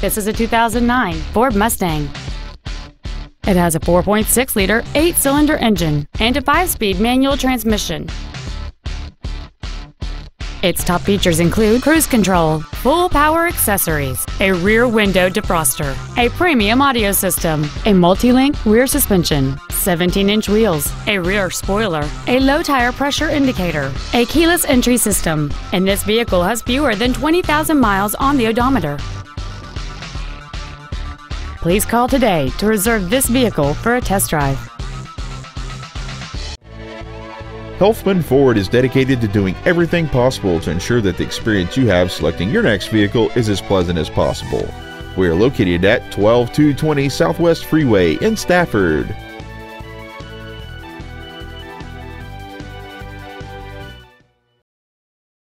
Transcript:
This is a 2009 Ford Mustang. It has a 4.6-liter eight-cylinder engine and a five-speed manual transmission. Its top features include cruise control, full power accessories, a rear window defroster, a premium audio system, a multi-link rear suspension, 17-inch wheels, a rear spoiler, a low tire pressure indicator, a keyless entry system, and this vehicle has fewer than 20,000 miles on the odometer. Please call today to reserve this vehicle for a test drive. Helfman Ford is dedicated to doing everything possible to ensure that the experience you have selecting your next vehicle is as pleasant as possible. We are located at 12220 Southwest Freeway in Stafford.